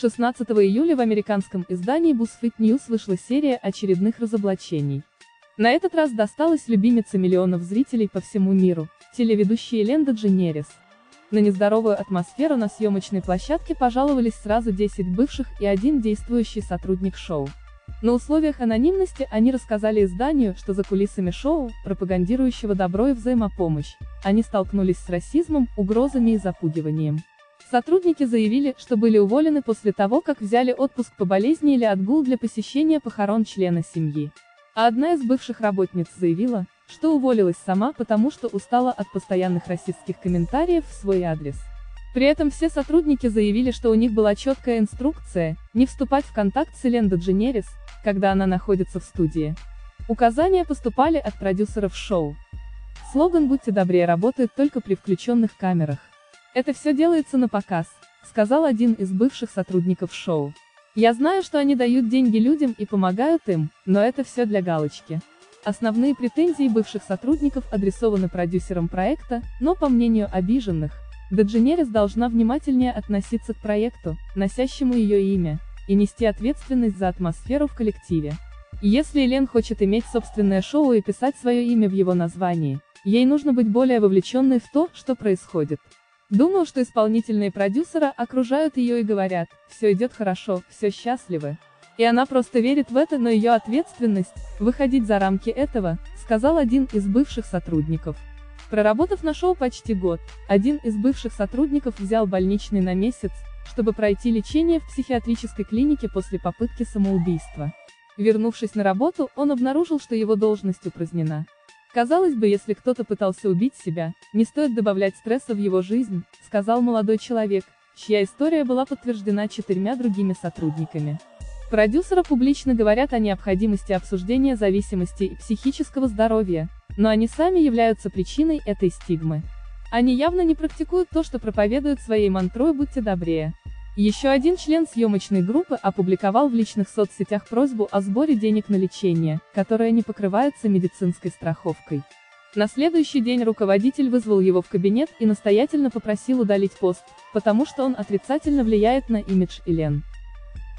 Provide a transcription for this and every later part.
16 июля в американском издании BuzzFeed News вышла серия очередных разоблачений. На этот раз досталась любимице миллионов зрителей по всему миру, телеведущей Ленда Дженерис. На нездоровую атмосферу на съемочной площадке пожаловались сразу 10 бывших и один действующий сотрудник шоу. На условиях анонимности они рассказали изданию, что за кулисами шоу, пропагандирующего добро и взаимопомощь, они столкнулись с расизмом, угрозами и запугиванием. Сотрудники заявили, что были уволены после того, как взяли отпуск по болезни или отгул для посещения похорон члена семьи. А одна из бывших работниц заявила, что уволилась сама, потому что устала от постоянных расистских комментариев в свой адрес. При этом все сотрудники заявили, что у них была четкая инструкция, не вступать в контакт с Элен Дженерис, когда она находится в студии. Указания поступали от продюсеров шоу. Слоган «Будьте добрее» работает только при включенных камерах. Это все делается на показ, сказал один из бывших сотрудников шоу. Я знаю, что они дают деньги людям и помогают им, но это все для галочки. Основные претензии бывших сотрудников адресованы продюсерам проекта, но по мнению обиженных, Дедженерис должна внимательнее относиться к проекту, носящему ее имя, и нести ответственность за атмосферу в коллективе. Если Элен хочет иметь собственное шоу и писать свое имя в его названии, ей нужно быть более вовлеченной в то, что происходит. Думаю, что исполнительные продюсеры окружают ее и говорят, все идет хорошо, все счастливы. И она просто верит в это, но ее ответственность, выходить за рамки этого, сказал один из бывших сотрудников. Проработав на шоу почти год, один из бывших сотрудников взял больничный на месяц, чтобы пройти лечение в психиатрической клинике после попытки самоубийства. Вернувшись на работу, он обнаружил, что его должность упразднена. Казалось бы, если кто-то пытался убить себя, не стоит добавлять стресса в его жизнь, сказал молодой человек, чья история была подтверждена четырьмя другими сотрудниками. Продюсеры публично говорят о необходимости обсуждения зависимости и психического здоровья, но они сами являются причиной этой стигмы. Они явно не практикуют то, что проповедуют своей мантрой «Будьте добрее». Еще один член съемочной группы опубликовал в личных соцсетях просьбу о сборе денег на лечение, которое не покрывается медицинской страховкой. На следующий день руководитель вызвал его в кабинет и настоятельно попросил удалить пост, потому что он отрицательно влияет на имидж Элен.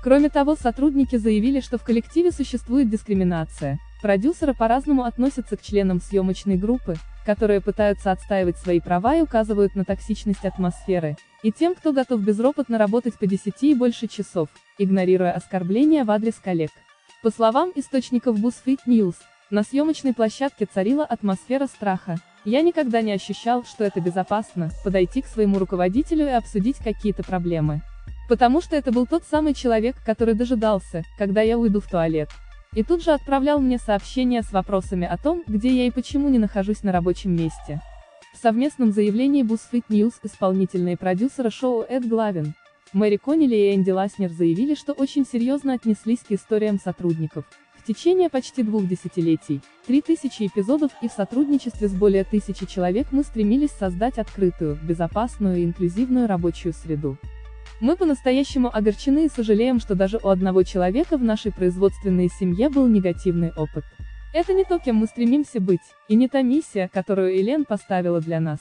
Кроме того, сотрудники заявили, что в коллективе существует дискриминация. Продюсеры по-разному относятся к членам съемочной группы, которые пытаются отстаивать свои права и указывают на токсичность атмосферы, и тем, кто готов безропотно работать по 10 и больше часов, игнорируя оскорбления в адрес коллег. По словам источников BuzzFeed News, на съемочной площадке царила атмосфера страха. Я никогда не ощущал, что это безопасно, подойти к своему руководителю и обсудить какие-то проблемы. Потому что это был тот самый человек, который дожидался, когда я уйду в туалет. И тут же отправлял мне сообщения с вопросами о том, где я и почему не нахожусь на рабочем месте. Совместном заявлении BuzzFeed News исполнительные продюсеры шоу Эд Главин, Мэри Коннелли и Энди Ласнер заявили, что очень серьезно отнеслись к историям сотрудников. В течение почти двух десятилетий, 3000 эпизодов и в сотрудничестве с более тысячи человек мы стремились создать открытую, безопасную и инклюзивную рабочую среду. Мы по-настоящему огорчены и сожалеем, что даже у одного человека в нашей производственной семье был негативный опыт. Это не то, кем мы стремимся быть, и не та миссия, которую Элен поставила для нас.